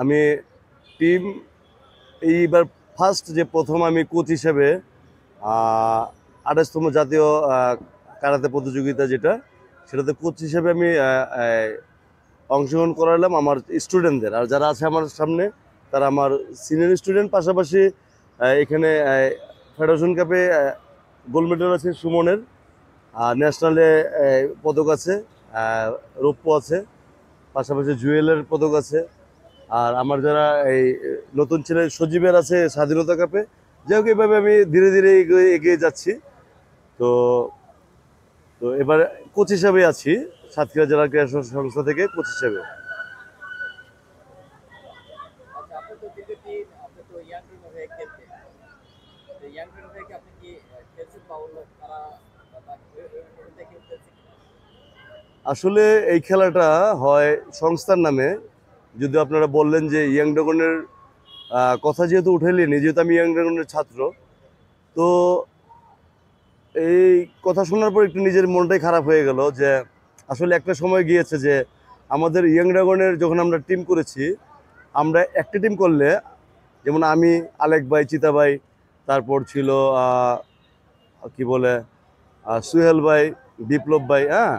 আমি টিম এইবার ফার্স্ট যে প্রথম আমি কোচ হিসেবে আঠাশতম জাতীয় কারাতে প্রতিযোগিতা যেটা, সেটাতে কোচ হিসেবে আমি অংশগ্রহণ করালাম আমার স্টুডেন্টদের আর যারা আছে আমার সামনে, তারা আমার সিনিয়র স্টুডেন্ট পাশাপাশি এখানে ফেডারেশন কাপে গোল্ড মেডেল আছে সুমনের, আর ন্যাশনালে পদক আছে রৌপ্য আছে, পাশাপাশি জুয়েলের পদক আছে। আর আমার যারা এই নতুন ছেলে সজীবের আছে স্বাধীনতা কাপে যাই এভাবে আমি ধীরে ধীরে এগিয়ে যাচ্ছি তো তো এবার কোচ হিসাবে আছি সাতক্ষীরা জেলা ক্রীড়া সংস্থা থেকে কোচ হিসাবে আচ্ছা ইয়াং হয়ে ইয়াং হয়ে? আসলে এই খেলাটা হয় সংস্থার নামে যদি আপনারা বললেন যে ইয়াং ড্রাগনের কথা যেহেতু উঠাইলেনি যেহেতু আমি ইয়াং ড্রাগনের ছাত্র, তো এই কথা শোনার পর একটু নিজের মনটাই খারাপ হয়ে গেল যে আসলে একটা সময় গিয়েছে যে আমাদের ইয়াং ড্রাগনের যখন আমরা টিম করেছি, আমরা একটা টিম করলে, যেমন আমি, আলেক ভাই, চিতা ভাই, তারপর ছিল কি বলে সুহেল ভাই, বিপ্লব ভাই হ্যাঁ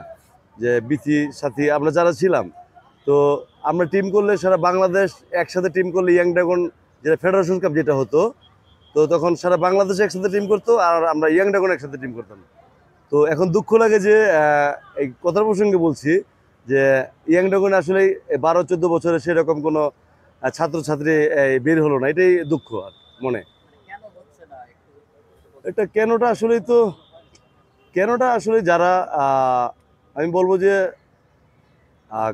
যে বিথি সাথী, আমরা যারা ছিলাম তো আমরা টিম করলে সারা বাংলাদেশ একসাথে টিম করলে ইয়াং ড্রাগন যেটা ফেডারেশন কাপ যেটা হতো, তো তখন সারা বাংলাদেশ একসাথে টিম করতো আর আমরা ইয়াং ড্রাগন একসাথে টিম করতাম। তো এখন দুঃখ লাগে যে এই কথার প্রসঙ্গে বলছি যে ইয়াং ড্রাগন আসলে বারো, চোদ্দ বছরে সেরকম কোনো ছাত্রছাত্রী বের হলো না। এটাই দুঃখ আর মনে। এটা কেনটা আসলেই তো, কেনটা আসলে যারা আমি বলব যে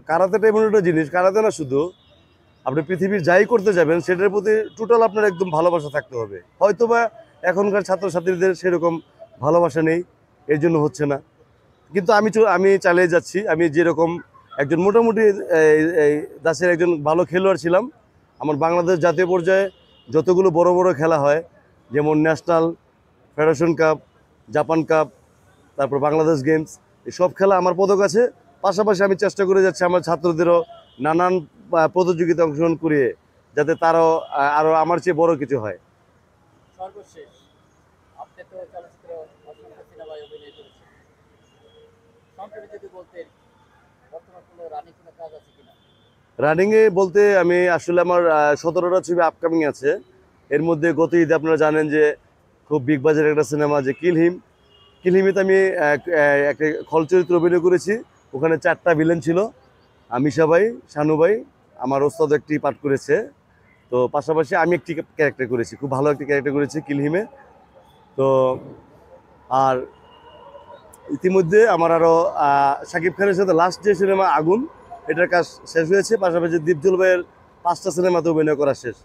কারাতেটা এমন একটা জিনিস, কারাতে না শুধু আপনি পৃথিবীর যাই করতে যাবেন, সেটার প্রতি টোটাল আপনার একদম ভালোবাসা থাকতে হবে। হয়তো বা এখনকার ছাত্রছাত্রীদের সেরকম ভালোবাসা নেই, এর জন্য হচ্ছে না। কিন্তু আমি আমি চালিয়ে যাচ্ছি, আমি যেরকম একজন মোটামুটি দাসের একজন ভালো খেলোয়াড় ছিলাম। আমার বাংলাদেশ জাতীয় পর্যায়ে যতগুলো বড় বড় খেলা হয়, যেমন national, federation cup, Japan cup, তারপর বাংলাদেশ গেমস এসব খেলা আমার পদক আছে। পাশাপাশি আমি চেষ্টা করে যাচ্ছি আমার ছাত্রদেরও নানান প্রতিযোগিতা অংশগ্রহণ করিয়ে যাতে তারাও আরও আমার চেয়ে বড় কিছু হয়। সর্বশেষ আপনি তো চলচ্চিত্র অসংখ্য সিনেমায় অভিনয় করেছেন। সংক্ষেপে যদি বলতেন বর্তমান কোনো রানিং কোনো কাজ আছে কিনা? রানিংয়ে বলতে আমি আসলে আমার সতেরোটা ছবি আপকামিং আছে। এর মধ্যে গত ঈদে আপনারা জানেন যে খুব বিগ বাজারের একটা সিনেমা যে কিলহিম কিলহিমিতে আমি এক- এক- একটা খল চরিত্র অভিনয় করেছি। ওখানে চারটা ভিলেন ছিল। আমিষা ভাই, শানু ভাই, আমার ওস্তাদ একটি পাঠ করেছে। তো পাশাপাশি আমি একটি ক্যারেক্টার করেছি, খুব ভালো একটি ক্যারেক্টার করেছি কিলহিমে। তো আর ইতিমধ্যে আমার আরও শাকিব খানের সাথে লাস্ট যে সিনেমা আগুন, এটার কাজ শেষ হয়েছে। পাশাপাশি দীপজল ভাইয়ের পাঁচটা সিনেমাতে অভিনয় করা শেষ।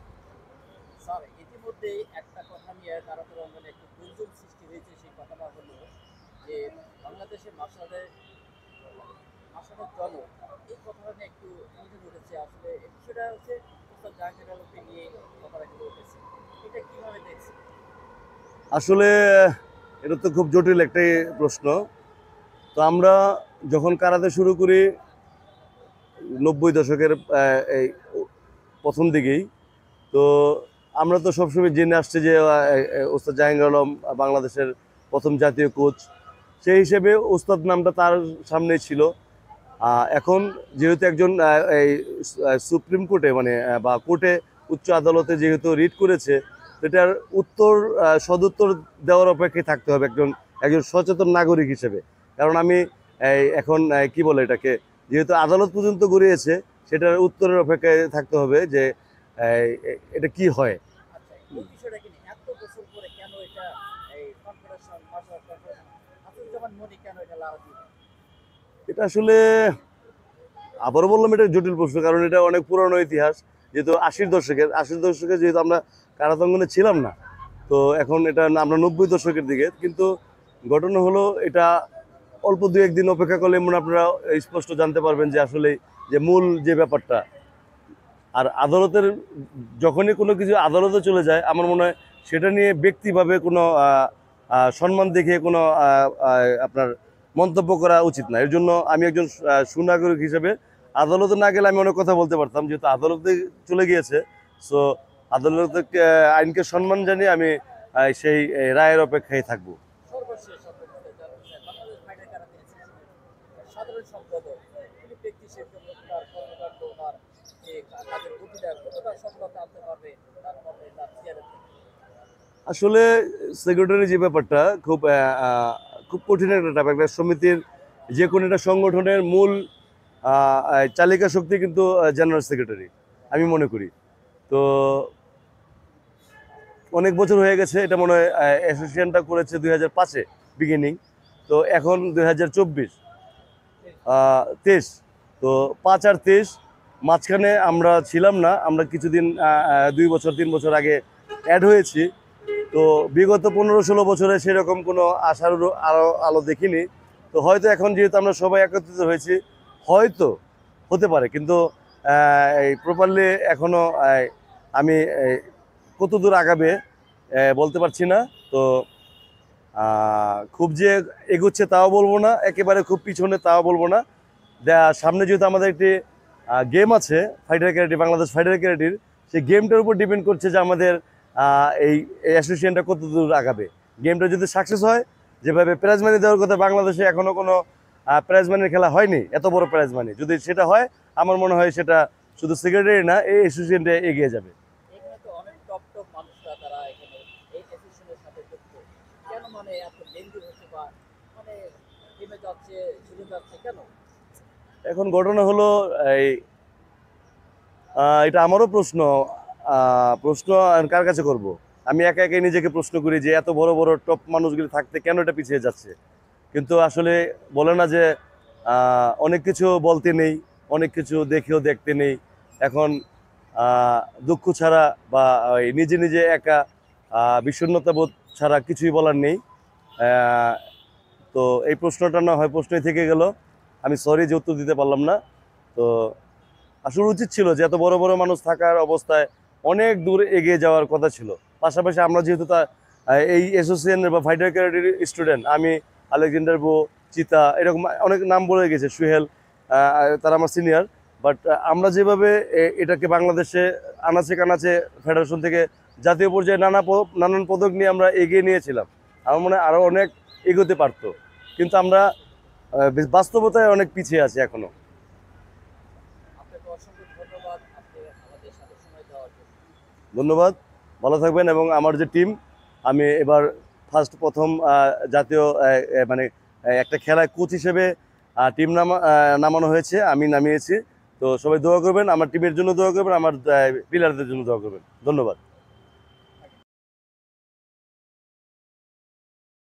বাংলাদেশের মার্শালের মার্শালের জনক এই কথাটা নিয়ে একটু গুঞ্জন উঠেছে আসলে এই বিষয়টা হচ্ছে উস্তাদ জাহাঙ্গীর আলমকে নিয়ে কথাটা কিন্তু উঠেছে এটা কীভাবে দেখছেন? আসলে, এটা তো খুব জটিল একটাই প্রশ্ন। তো আমরা যখন কারাতে শুরু করি, নব্বই দশকের এই প্রথম দিকেই, তো আমরা তো সবসময় জেনে আসছি যে ওস্তাদ জাহাঙ্গীর আলম বাংলাদেশের প্রথম জাতীয় কোচ। সেই হিসেবে ওস্তাদ নামটা তার সামনে ছিল। এখন যেহেতু একজন এই সুপ্রিম কোর্টে মানে বা কোর্টে উচ্চ আদালতে যেহেতু রিট করেছে এটার উত্তর সদুত্তর দেওয়ার অপেক্ষায় থাকতে হবে একজন একজন সচেতন নাগরিক হিসেবে। কারণ আমি এখন কি বলে এটাকে, যেহেতু আদালত পর্যন্ত গড়িয়েছে, সেটার উত্তরের অপেক্ষায় থাকতে হবে যে এটা কি হয়। আচ্ছা কেন এটা এটা আসলে আবারও বললাম, এটা জটিল প্রশ্ন, কারণ এটা অনেক পুরনো ইতিহাস। যেহেতু আশির দশকের, আশির দশকে যেহেতু আমরা কারাতঙ্গনে ছিলাম না, তো এখন এটা আমরা নব্বই দশকের দিকে। কিন্তু ঘটনা হলো, এটা অল্প দু একদিন অপেক্ষা করলে মনে আপনারা স্পষ্ট জানতে পারবেন যে আসলে যে মূল যে ব্যাপারটা। আর আদালতের, যখনই কোনো কিছু আদালতে চলে যায়, আমার মনে হয় সেটা নিয়ে ব্যক্তিভাবে কোনো সম্মান দেখিয়ে কোনো আপনার মন্তব্য করা উচিত না। এর জন্য আমি একজন সুনাগরিক হিসেবে আদালতে না গেলে আমি অনেক কথা বলতে পারতাম যেহেতু আদালতে চলে গিয়েছে। সো আদালতে আইনকে সম্মান জানিয়ে আমি সেই রায়ের অপেক্ষায় থাকব। আসলে সেক্রেটারি যে ব্যাপারটা খুব খুব কঠিন একটা ব্যাপার একটা সমিতির যে কোনো একটা সংগঠনের মূল চালিকা শক্তি কিন্তু জেনারেল সেক্রেটারি আমি মনে করি। তো অনেক বছর হয়ে গেছে, এটা মনে হয় অ্যাসোসিয়েশনটা করেছে দুই হাজার পাঁচে বিগিনিং তো এখন দুই হাজার চব্বিশ তেইশ। তো পাঁচ আর তেইশ, মাঝখানে আমরা ছিলাম না, আমরা কিছুদিন দুই বছর, তিন বছর আগে অ্যাড হয়েছি। তো বিগত পনেরো ষোলো বছরে সেরকম কোনো আশার আলো- আলো দেখিনি। তো হয়তো এখন যেহেতু আমরা সবাই একত্রিত হয়েছি, হয়তো হতে পারে। কিন্তু এই প্রপারলি এখনও আমি কত দূর আগাবে বলতে পারছি না। তো খুব যে এগোচ্ছে তাও বলব না, একেবারে খুব পিছনে তাও বলব না। সামনে যেহেতু আমাদের একটি গেম আছে ফাইটার ক্যারেটি বাংলাদেশ ফাইটার ক্যারেটির সেই গেমটার উপর ডিপেন্ড করছে যে আমাদের এই অ্যাসোসিয়েশনটা কত দূর আগাবে? গেমটা যদি সাকসেস হয় যেভাবে প্রাইজ মানি দেওয়ার কথা বাংলাদেশে এখনও কোনো প্রাইজ মানির খেলা হয়নি এত বড় প্রাইজ মানি যদি সেটা হয় আমার মনে হয় সেটা শুধু সেক্রেটারি না এই অ্যাসোসিয়েশনটা এগিয়ে যাবে। এখানে মানে মানে এখন ঘটনা হলো এই এটা আমারও প্রশ্ন। প্রশ্ন কার কাছে করব? আমি একা একাই নিজেকে প্রশ্ন করি যে এত বড় বড় টপ মানুষগুলি থাকতে কেন এটা পিছিয়ে যাচ্ছে? কিন্তু আসলে বলে না যে অনেক কিছু বলতে নেই অনেক কিছু দেখেও দেখতে নেই। এখন দুঃখ ছাড়া বা নিজে নিজে একা আহ, বিষণ্ণতা বোধ ছাড়া কিছুই বলার নেই। তো এই প্রশ্নটা না হয় প্রশ্নই থেকে গেল। আমি সরি যে উত্তর দিতে পারলাম না। তো আসলে উচিত ছিল যে এত বড় বড় মানুষ থাকার অবস্থায় অনেক দূর এগিয়ে যাওয়ার কথা ছিল। পাশাপাশি আমরা যেহেতু তা এই অ্যাসোসিয়েশনের বা ফাইটার ক্যারেটির স্টুডেন্ট আমি আলেকজান্ডার বো, চিতা, এরকম অনেক নাম বলে গেছে, সুহেল তারা আমার সিনিয়র বাট আমরা যেভাবে এটাকে বাংলাদেশে আনাচে কানাচে ফেডারেশন থেকে জাতীয় পর্যায়ে নানা নানান পদক নিয়ে আমরা এগিয়ে নিয়েছিলাম। আমার মনে আরও অনেক এগোতে পারতো। কিন্তু আমরা বাস্তবতায় অনেক পিছিয়ে আছি এখনও আপনাকে অসংখ্য ধন্যবাদ আপনি আমাদের সাথে সময় দেওয়ার জন্য ধন্যবাদ, ভালো থাকবেন এবং আমার যে টিম আমি এবার ফার্স্ট প্রথম জাতীয় মানে একটা খেলায় কোচ হিসেবে টিম নামা নামানো হয়েছে, আমি নামিয়েছি। তো সবাই দোয়া করবেন, আমার টিমের জন্য দোয়া করবেন, আমার প্লেয়ারদের জন্য দোয়া করবেন। ধন্যবাদ।